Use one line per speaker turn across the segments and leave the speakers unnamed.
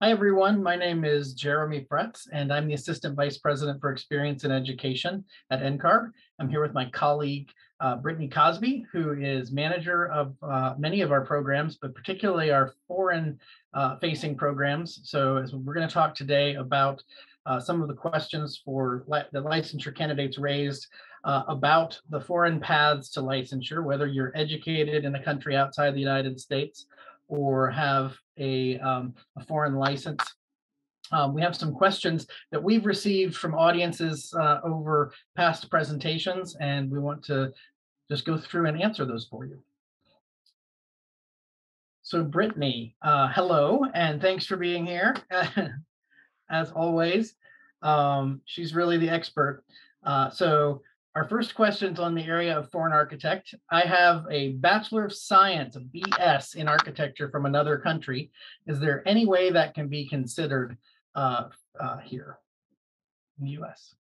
Hi, everyone. My name is Jeremy Fretz, and I'm the Assistant Vice President for Experience and Education at NCARB. I'm here with my colleague, uh, Brittany Cosby, who is manager of uh, many of our programs, but particularly our foreign uh, facing programs. So as we're going to talk today about uh, some of the questions for li the licensure candidates raised uh, about the foreign paths to licensure, whether you're educated in a country outside the United States or have a, um, a foreign license. Um, we have some questions that we've received from audiences uh, over past presentations, and we want to just go through and answer those for you. So Brittany, uh, hello, and thanks for being here. As always, um, she's really the expert. Uh, so our first question is on the area of foreign architect. I have a Bachelor of Science, a BS in architecture from another country. Is there any way that can be considered uh, uh, here in the US?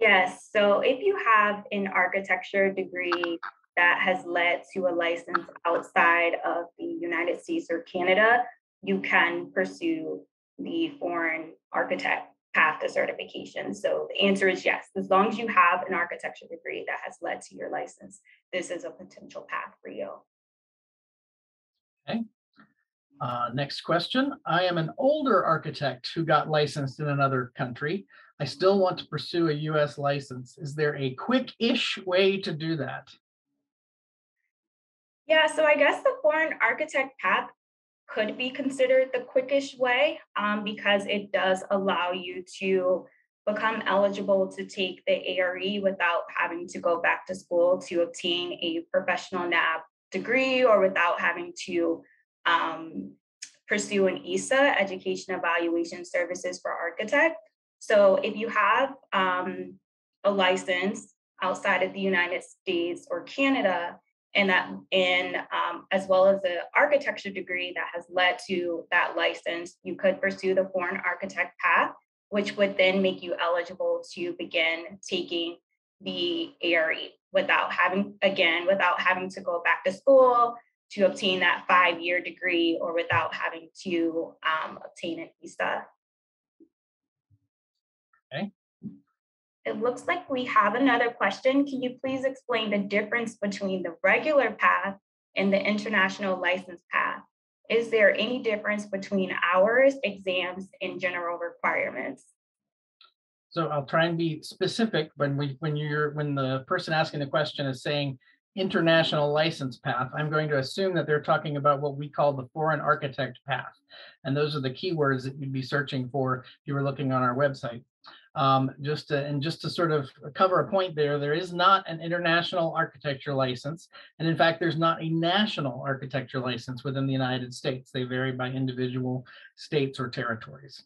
Yes, so if you have an architecture degree that has led to a license outside of the United States or Canada, you can pursue the foreign architect path to certification? So the answer is yes. As long as you have an architecture degree that has led to your license, this is a potential path for you.
Okay. Uh, next question. I am an older architect who got licensed in another country. I still want to pursue a US license. Is there a quick-ish way to do that?
Yeah, so I guess the foreign architect path could be considered the quickest way um, because it does allow you to become eligible to take the ARE without having to go back to school to obtain a professional NAAB degree or without having to um, pursue an EESA, Education Evaluation Services for Architect. So if you have um, a license outside of the United States or Canada, and that in um, as well as the architecture degree that has led to that license, you could pursue the foreign architect path, which would then make you eligible to begin taking the ARE without having, again, without having to go back to school to obtain that five-year degree or without having to um, obtain an EESA.
Okay.
It looks like we have another question. Can you please explain the difference between the regular path and the international license path? Is there any difference between hours, exams, and general requirements?
So I'll try and be specific when we when you're when the person asking the question is saying international license path, I'm going to assume that they're talking about what we call the foreign architect path. And those are the keywords that you'd be searching for if you were looking on our website. Um, just to, and just to sort of cover a point there, there is not an international architecture license. And in fact, there's not a national architecture license within the United States. They vary by individual states or territories.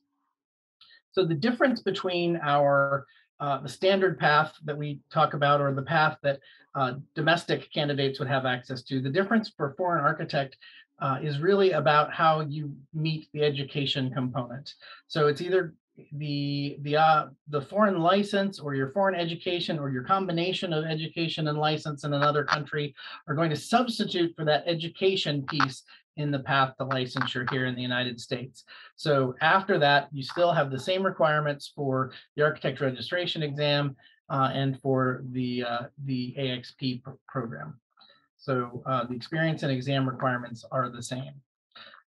So the difference between our uh, the standard path that we talk about or the path that uh, domestic candidates would have access to, the difference for foreign architect uh, is really about how you meet the education component. So it's either the the uh, the foreign license or your foreign education or your combination of education and license in another country are going to substitute for that education piece in the path to licensure here in the United States. So after that, you still have the same requirements for the architect registration exam uh, and for the uh, the AXP pr program. So uh, the experience and exam requirements are the same.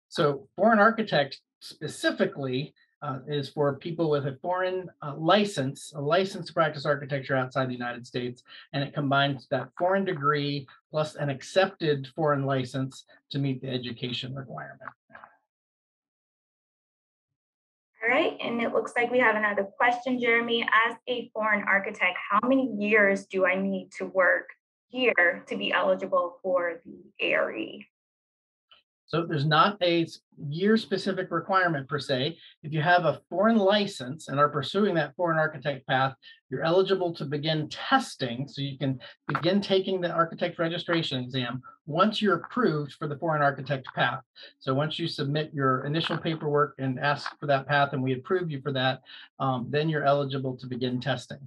So for an architect specifically, uh, is for people with a foreign uh, license, a license to practice architecture outside the United States, and it combines that foreign degree plus an accepted foreign license to meet the education requirement.
All right, and it looks like we have another question, Jeremy. As a foreign architect, how many years do I need to work here to be eligible for the ARE?
So there's not a year specific requirement per se. If you have a foreign license and are pursuing that foreign architect path, you're eligible to begin testing. So you can begin taking the architect registration exam once you're approved for the foreign architect path. So once you submit your initial paperwork and ask for that path and we approve you for that, um, then you're eligible to begin testing.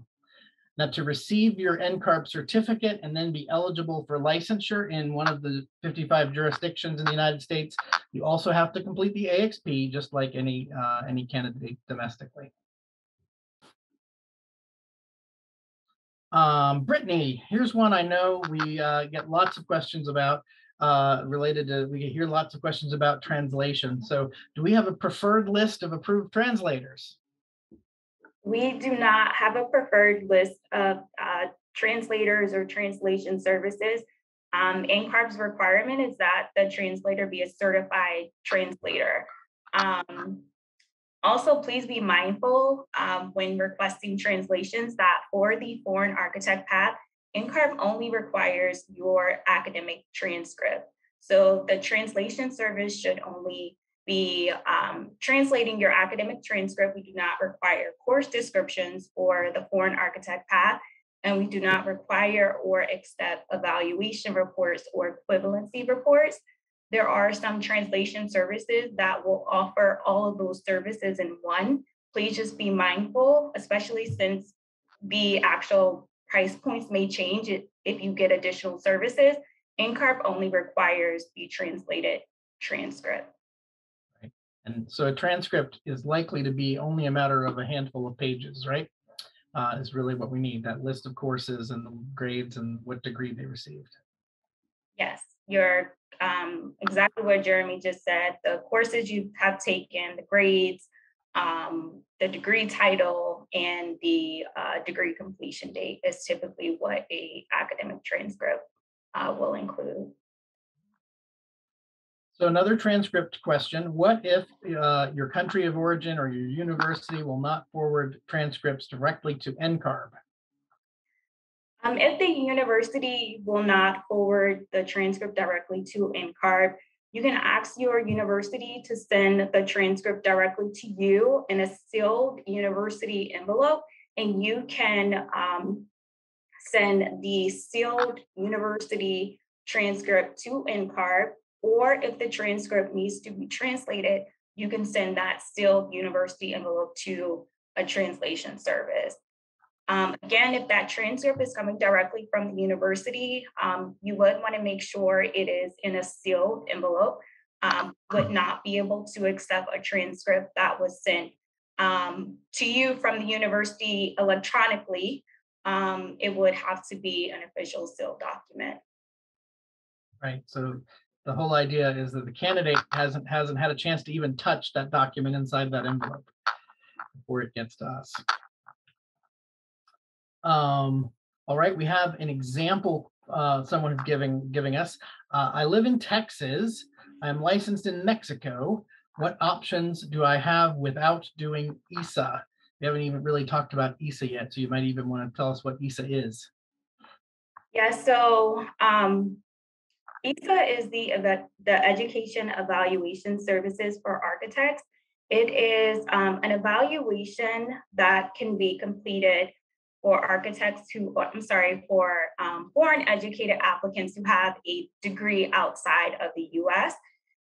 That to receive your NCARB certificate and then be eligible for licensure in one of the 55 jurisdictions in the United States, you also have to complete the AXP, just like any, uh, any candidate domestically. Um, Brittany, here's one I know we uh, get lots of questions about uh, related to, we hear lots of questions about translation. So do we have a preferred list of approved translators?
We do not have a preferred list of uh, translators or translation services. Um, NCARB's requirement is that the translator be a certified translator. Um, also, please be mindful um, when requesting translations that for the foreign architect path, NCARB only requires your academic transcript. So the translation service should only be um, translating your academic transcript. We do not require course descriptions for the foreign architect path, and we do not require or accept evaluation reports or equivalency reports. There are some translation services that will offer all of those services in one. Please just be mindful, especially since the actual price points may change if you get additional services. NCARB only requires the translated transcript.
And so a transcript is likely to be only a matter of a handful of pages, right? Uh, is really what we need, that list of courses and the grades and what degree they received.
Yes, you're um, exactly what Jeremy just said. The courses you have taken, the grades, um, the degree title, and the uh, degree completion date is typically what a academic transcript uh, will include.
So another transcript question, what if uh, your country of origin or your university will not forward transcripts directly to NCARB?
Um, if the university will not forward the transcript directly to NCARB, you can ask your university to send the transcript directly to you in a sealed university envelope, and you can um, send the sealed university transcript to NCARB or if the transcript needs to be translated, you can send that sealed university envelope to a translation service. Um, again, if that transcript is coming directly from the university, um, you would want to make sure it is in a sealed envelope. Um, would not be able to accept a transcript that was sent um, to you from the university electronically. Um, it would have to be an official sealed document.
Right. So the whole idea is that the candidate hasn't hasn't had a chance to even touch that document inside that envelope before it gets to us. Um, all right, we have an example uh, someone is giving giving us. Uh, I live in Texas. I'm licensed in Mexico. What options do I have without doing EESA? We haven't even really talked about EESA yet, so you might even want to tell us what EESA is.
Yeah, so um, EESA is the, the Education Evaluation Services for Architects. It is um, an evaluation that can be completed for architects who, I'm sorry, for um, foreign educated applicants who have a degree outside of the US.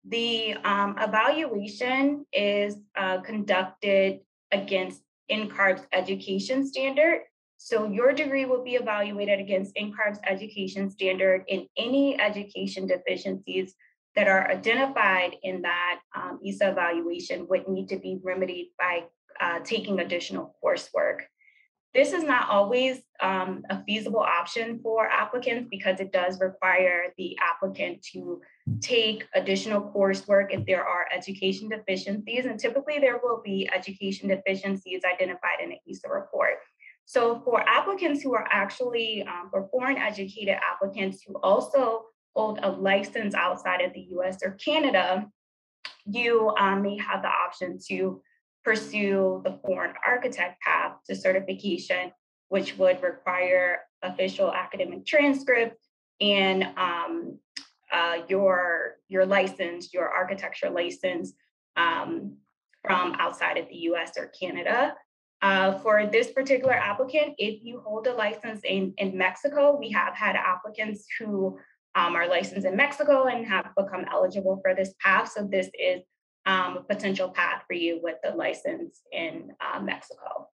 The um, evaluation is uh, conducted against NCARB's education standard, so your degree will be evaluated against NCARB's education standard in any education deficiencies that are identified in that um, EESA evaluation would need to be remedied by uh, taking additional coursework. This is not always um, a feasible option for applicants because it does require the applicant to take additional coursework if there are education deficiencies. And typically there will be education deficiencies identified in an EESA report. So for applicants who are actually, um, for foreign educated applicants who also hold a license outside of the US or Canada, you um, may have the option to pursue the foreign architect path to certification, which would require official academic transcript and um, uh, your, your license, your architecture license um, from outside of the US or Canada. Uh, for this particular applicant, if you hold a license in, in Mexico, we have had applicants who um, are licensed in Mexico and have become eligible for this path. So this is um, a potential path for you with the license in uh, Mexico.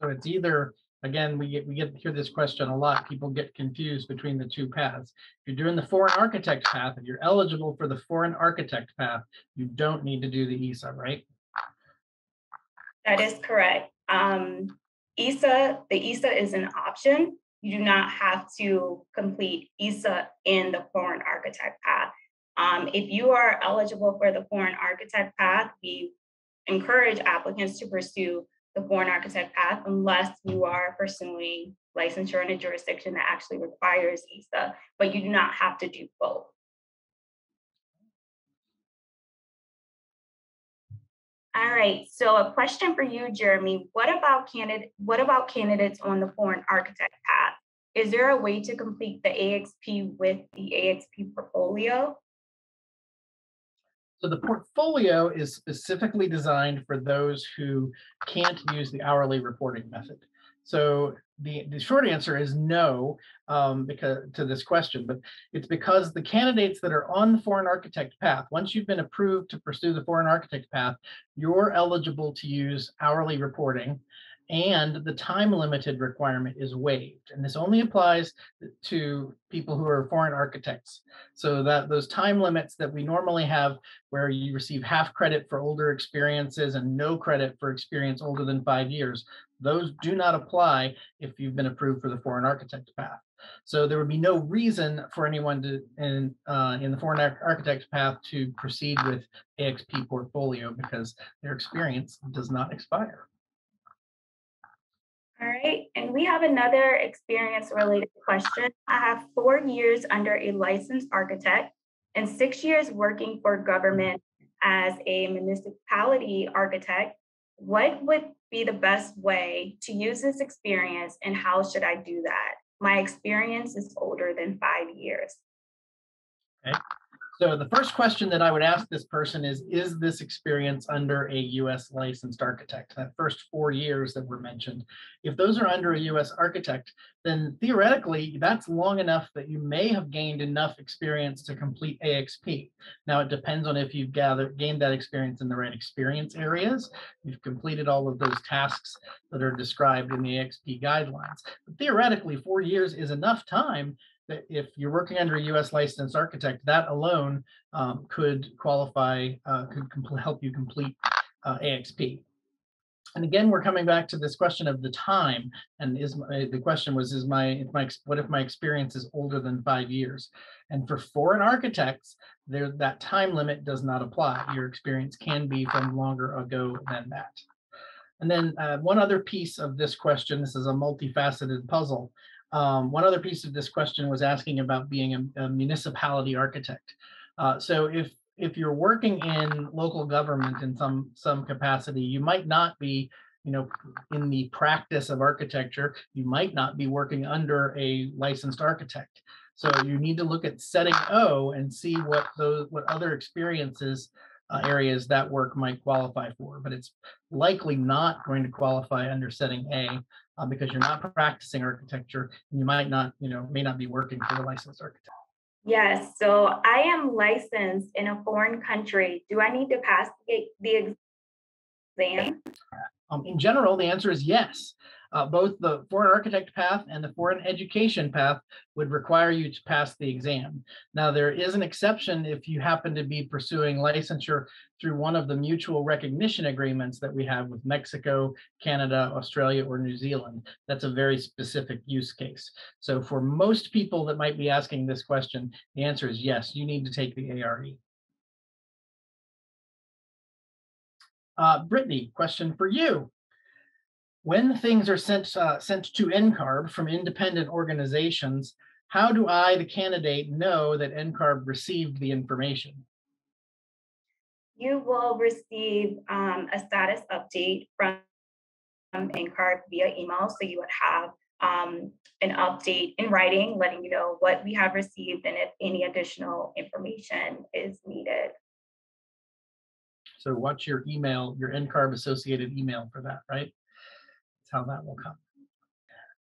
So it's either Again, we get, we get, hear this question a lot. People get confused between the two paths. If you're doing the foreign architect path, if you're eligible for the foreign architect path, you don't need to do the EESA, right?
That is correct. Um, EESA, the EESA is an option. You do not have to complete EESA in the foreign architect path. Um, if you are eligible for the foreign architect path, we encourage applicants to pursue the foreign architect path unless you are pursuing licensure in a jurisdiction that actually requires EESA, but you do not have to do both. All right, so a question for you, Jeremy. What about candidate, what about candidates on the foreign architect path? Is there a way to complete the AXP with the AXP portfolio?
So the portfolio is specifically designed for those who can't use the hourly reporting method. So the, the short answer is no um, because to this question, but it's because the candidates that are on the foreign architect path, once you've been approved to pursue the foreign architect path, you're eligible to use hourly reporting and the time limited requirement is waived. And this only applies to people who are foreign architects. So that those time limits that we normally have where you receive half credit for older experiences and no credit for experience older than five years, those do not apply if you've been approved for the foreign architect path. So there would be no reason for anyone to in uh, in the foreign architect path to proceed with AXP portfolio because their experience does not expire.
All right, and we have another experience related question. I have four years under a licensed architect and six years working for government as a municipality architect. What would be the best way to use this experience and how should I do that? My experience is older than five years.
Okay. So the first question that I would ask this person is, is this experience under a US licensed architect? That first four years that were mentioned. If those are under a US architect, then theoretically that's long enough that you may have gained enough experience to complete AXP. Now it depends on if you've gathered gained that experience in the right experience areas. You've completed all of those tasks that are described in the AXP guidelines. But theoretically, four years is enough time if you're working under a U.S. licensed architect, that alone um, could qualify, uh, could help you complete uh, AXP. And again, we're coming back to this question of the time. And is my, the question was, is my, if my, what if my experience is older than five years? And for foreign architects, there that time limit does not apply. Your experience can be from longer ago than that. And then uh, one other piece of this question, this is a multifaceted puzzle, um, one other piece of this question was asking about being a, a municipality architect. Uh, so if if you're working in local government in some some capacity, you might not be, you know, in the practice of architecture. You might not be working under a licensed architect. So you need to look at setting O and see what those what other experiences uh, areas that work might qualify for, but it's likely not going to qualify under setting A uh, because you're not practicing architecture and you might not, you know, may not be working for a licensed architect.
Yes, so I am licensed in a foreign country. Do I need to pass the, the exam?
Um, in general, the answer is yes. Uh, both the foreign architect path and the foreign education path would require you to pass the exam. Now, there is an exception if you happen to be pursuing licensure through one of the mutual recognition agreements that we have with Mexico, Canada, Australia, or New Zealand. That's a very specific use case. So for most people that might be asking this question, the answer is yes, you need to take the ARE. Uh, Brittany, question for you when things are sent uh, sent to NCARB from independent organizations, how do I, the candidate, know that NCARB received the information?
You will receive um, a status update from, NCARB via email. So you would have um, an update in writing letting you know what we have received and if any additional information is needed.
So watch your email, your NCARB associated email for that, right? How that will come.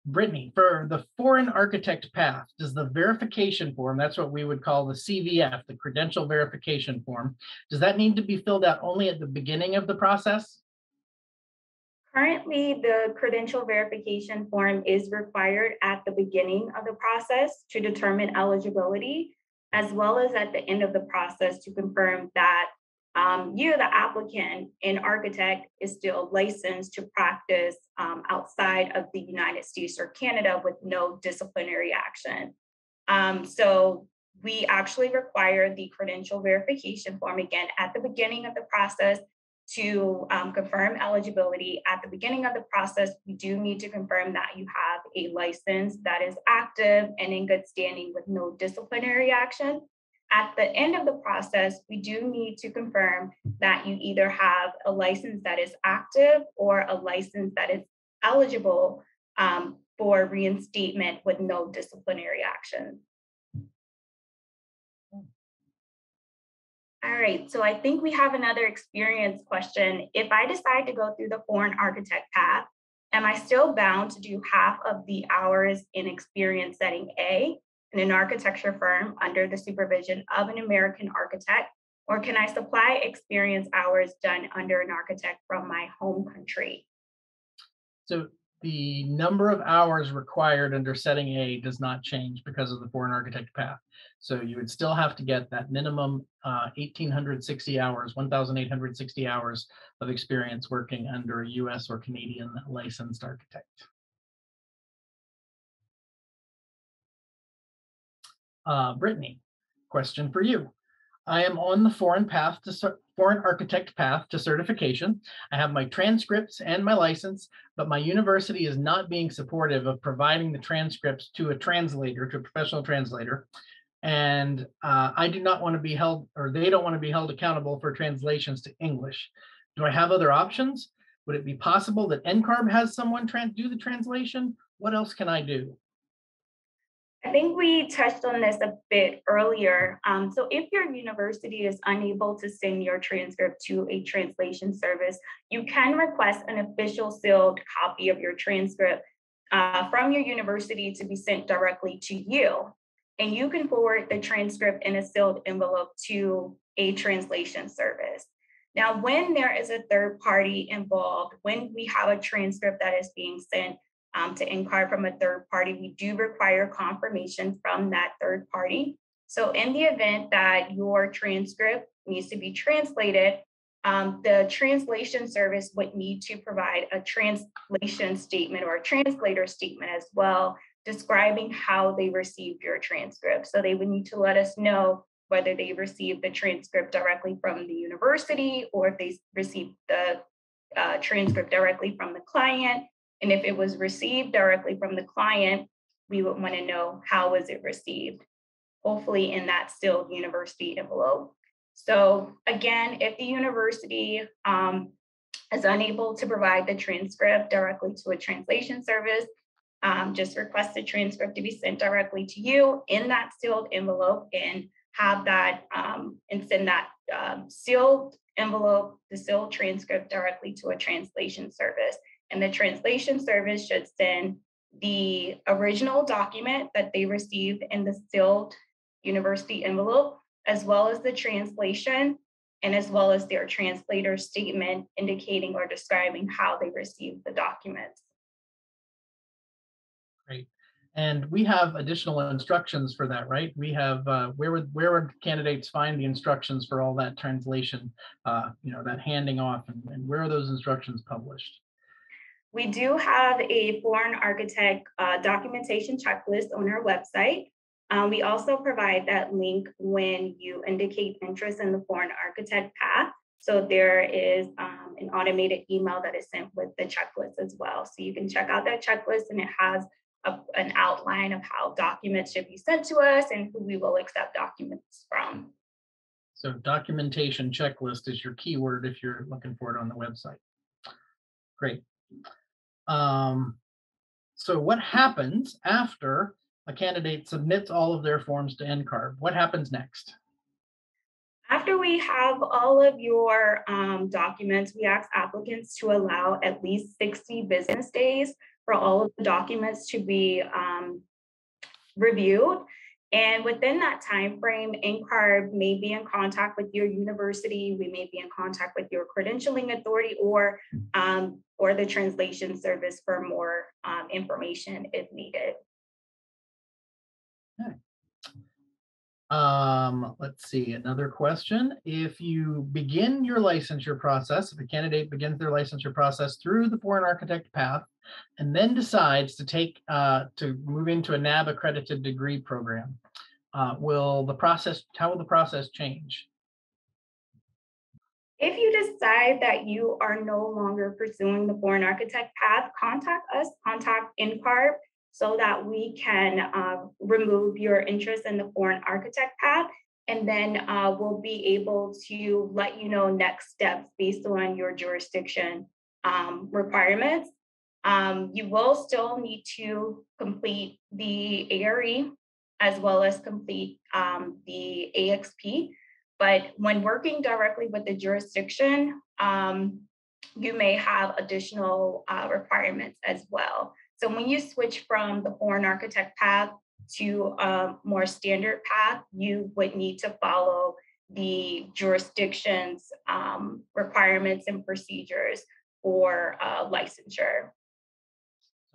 Brittany, for the foreign architect path, does the verification form, that's what we would call the CVF, the credential verification form, does that need to be filled out only at the beginning of the process?
Currently, the credential verification form is required at the beginning of the process to determine eligibility, as well as at the end of the process to confirm that um, you, the applicant and architect, is still licensed to practice um, outside of the United States or Canada with no disciplinary action. Um, so we actually require the credential verification form again at the beginning of the process to um, confirm eligibility at the beginning of the process, we do need to confirm that you have a license that is active and in good standing with no disciplinary action. At the end of the process, we do need to confirm that you either have a license that is active or a license that is eligible um, for reinstatement with no disciplinary action. All right, so I think we have another experience question. If I decide to go through the foreign architect path, am I still bound to do half of the hours in experience setting A in an architecture firm under the supervision of an American architect? Or can I supply experience hours done under an architect from my home country?
So the number of hours required under setting A does not change because of the foreign architect path. So you would still have to get that minimum uh, 1,860 hours, 1,860 hours of experience working under a US or Canadian licensed architect. Uh, Brittany, question for you. I am on the foreign path to foreign architect path to certification. I have my transcripts and my license, but my university is not being supportive of providing the transcripts to a translator, to a professional translator. And uh, I do not want to be held, or they don't want to be held accountable for translations to English. Do I have other options? Would it be possible that NCARB has someone do the translation? What else can I do?
I think we touched on this a bit earlier. Um, so if your university is unable to send your transcript to a translation service, you can request an official sealed copy of your transcript uh, from your university to be sent directly to you. And you can forward the transcript in a sealed envelope to a translation service. Now, when there is a third party involved, when we have a transcript that is being sent, um, to inquire from a third party, we do require confirmation from that third party. So in the event that your transcript needs to be translated, um, the translation service would need to provide a translation statement or a translator statement as well, describing how they received your transcript. So they would need to let us know whether they received the transcript directly from the university or if they received the uh, transcript directly from the client and if it was received directly from the client, we would want to know how was it received, hopefully in that sealed university envelope. So again, if the university um, is unable to provide the transcript directly to a translation service, um, just request the transcript to be sent directly to you in that sealed envelope and have that um, and send that um, sealed envelope, the sealed transcript directly to a translation service. And the translation service should send the original document that they received in the sealed university envelope, as well as the translation, and as well as their translator statement indicating or describing how they received the documents.
Great. And we have additional instructions for that, right? We have, uh, where would, where would candidates find the instructions for all that translation, uh, you know, that handing off and, and where are those instructions published?
We do have a foreign architect uh, documentation checklist on our website. Um, we also provide that link when you indicate interest in the foreign architect path. So there is um, an automated email that is sent with the checklist as well. So you can check out that checklist and it has a, an outline of how documents should be sent to us and who we will accept documents from.
So documentation checklist is your keyword if you're looking for it on the website. Great. Um, so what happens after a candidate submits all of their forms to NCARB? What happens next?
After we have all of your um, documents, we ask applicants to allow at least 60 business days for all of the documents to be um, reviewed. And within that time frame, NCARB may be in contact with your university, we may be in contact with your credentialing authority or um, or the translation service for more um, information if needed.
Um, let's see, another question. If you begin your licensure process, if a candidate begins their licensure process through the foreign architect path and then decides to take, uh, to move into a NAAB accredited degree program, uh, will the process, how will the process change?
If you decide that you are no longer pursuing the foreign architect path, contact us, contact NCARB so that we can uh, remove your interest in the foreign architect path. And then uh, we'll be able to let you know next steps based on your jurisdiction um, requirements. Um, you will still need to complete the ARE as well as complete um, the AXP. But when working directly with the jurisdiction, um, you may have additional uh, requirements as well. So when you switch from the foreign architect path to a more standard path, you would need to follow the jurisdiction's um, requirements and procedures for uh, licensure.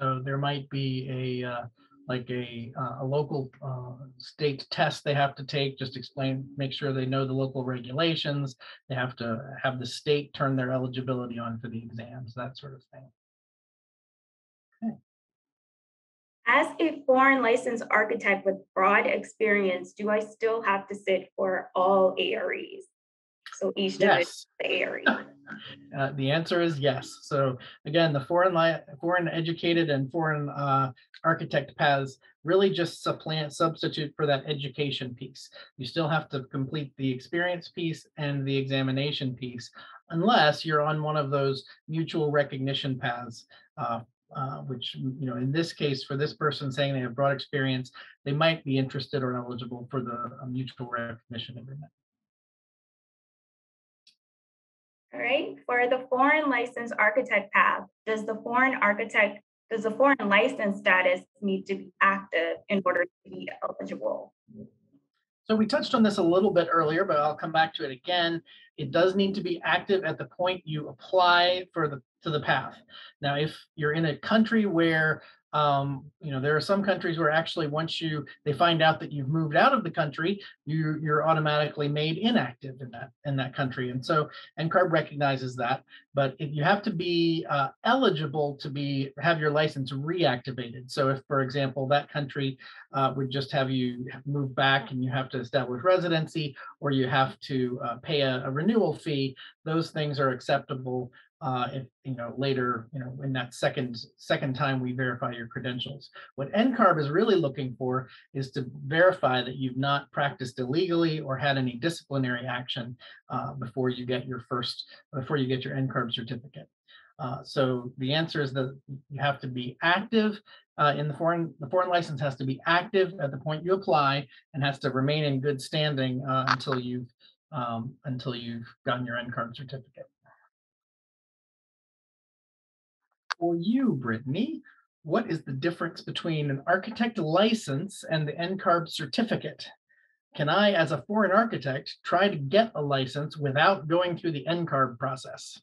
So there might be a, uh, like a, uh, a local uh, state test they have to take, just explain, make sure they know the local regulations. They have to have the state turn their eligibility on for the exams, that sort of thing.
As a foreign licensed architect with broad experience, do I still have to sit for all AREs? So each
Yes.
the ARE.
Uh, the answer is yes. So again, the foreign li- foreign educated and foreign uh, architect paths really just supplant substitute for that education piece. You still have to complete the experience piece and the examination piece, unless you're on one of those mutual recognition paths. Uh, uh, which you know, in this case, for this person saying they have broad experience, they might be interested or eligible for the uh, mutual recognition agreement.
All right, for the foreign licensed architect path, does the foreign architect, does the foreign license status need to be active in order to be eligible?
So we touched on this a little bit earlier, but I'll come back to it again. It does need to be active at the point you apply for the to the path. Now, if you're in a country where um, you know, there are some countries where actually once you they find out that you've moved out of the country, you you're automatically made inactive in that in that country. And so NCARB recognizes that, but if you have to be uh, eligible to be have your license reactivated. So if, for example, that country uh, would just have you move back and you have to establish residency or you have to uh, pay a, a renewal fee, those things are acceptable uh, if, you know, later, you know, in that second, second time we verify your credentials. What NCARB is really looking for is to verify that you've not practiced illegally or had any disciplinary action uh, before you get your first, before you get your NCARB certificate. Uh, so the answer is that you have to be active uh, in the foreign, the foreign license has to be active at the point you apply and has to remain in good standing uh, until you've, um, until you've gotten your NCARB certificate. For you, Brittany, what is the difference between an architect license and the NCARB certificate? Can I, as a foreign architect, try to get a license without going through the NCARB process?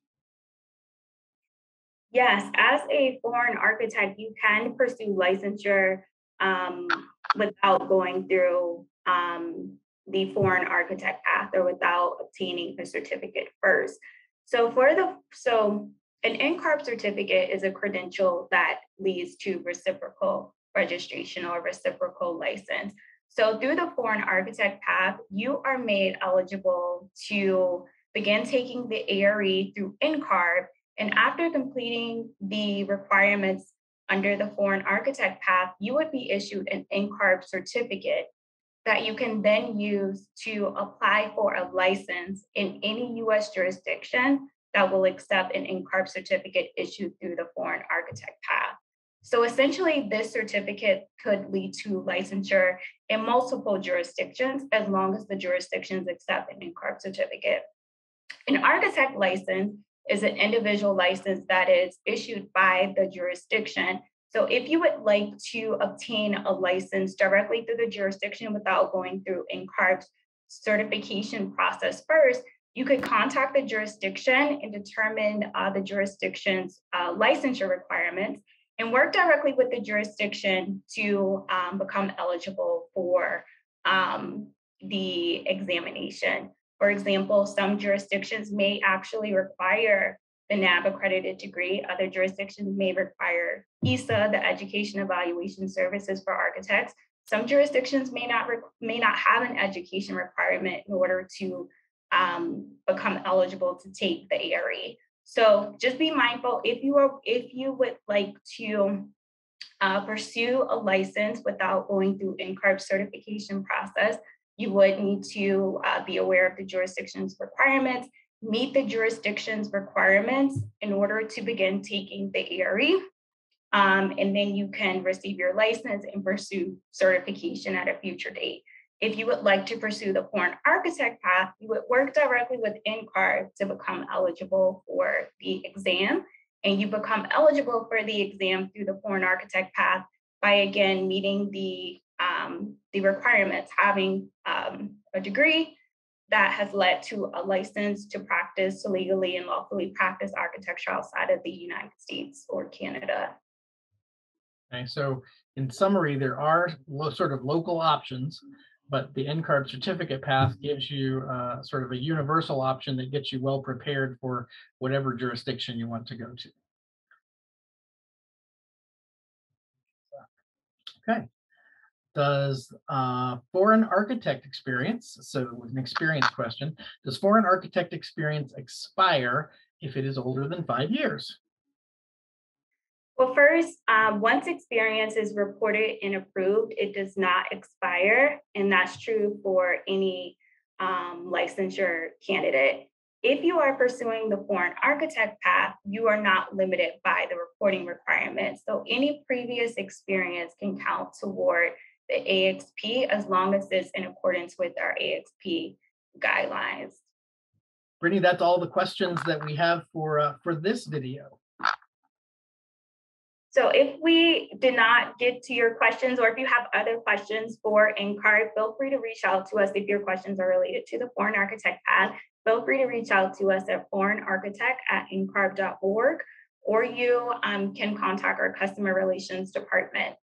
Yes, as a foreign architect, you can pursue licensure um, without going through um, the foreign architect path or without obtaining a certificate first. So for the so an NCARB certificate is a credential that leads to reciprocal registration or reciprocal license. So through the foreign architect path, you are made eligible to begin taking the ARE through NCARB. And after completing the requirements under the foreign architect path, you would be issued an NCARB certificate that you can then use to apply for a license in any US jurisdiction that will accept an NCARB certificate issued through the foreign architect path. So essentially, this certificate could lead to licensure in multiple jurisdictions as long as the jurisdictions accept an NCARB certificate. An architect license is an individual license that is issued by the jurisdiction So if you would like to obtain a license directly through the jurisdiction without going through NCARB's certification process first, you could contact the jurisdiction and determine uh, the jurisdiction's uh, licensure requirements and work directly with the jurisdiction to um, become eligible for um, the examination. For example, some jurisdictions may actually require the NAAB accredited degree. Other jurisdictions may require EESA, the Education Evaluation Services for Architects. Some jurisdictions may not may not have an education requirement in order to um, become eligible to take the ARE. So just be mindful if you are if you would like to uh, pursue a license without going through NCARB certification process, you would need to uh, be aware of the jurisdiction's requirements, meet the jurisdiction's requirements in order to begin taking the ARE. Um, and then you can receive your license and pursue certification at a future date. If you would like to pursue the foreign architect path, you would work directly with NCARB to become eligible for the exam. And you become eligible for the exam through the foreign architect path by again meeting the, um, the requirements, having um, a degree that has led to a license to practice, to legally and lawfully practice architecture outside of the United States or Canada.
Okay, so in summary, there are sort of local options but the NCARB certificate path gives you uh, sort of a universal option that gets you well prepared for whatever jurisdiction you want to go to. Okay. Does uh, foreign architect experience, so an experience question, does foreign architect experience expire if it is older than five years?
Well, first, um, once experience is reported and approved, it does not expire. And that's true for any um, licensure candidate. If you are pursuing the foreign architect path, you are not limited by the reporting requirements. So any previous experience can count toward the AXP as long as it's in accordance with our AXP guidelines.
Brittany, that's all the questions that we have for uh, for this video.
So if we did not get to your questions, or if you have other questions for NCARB, feel free to reach out to us if your questions are related to the Foreign Architect Path. Feel free to reach out to us at foreignarchitect at ncarb.org, or you um, can contact our customer relations department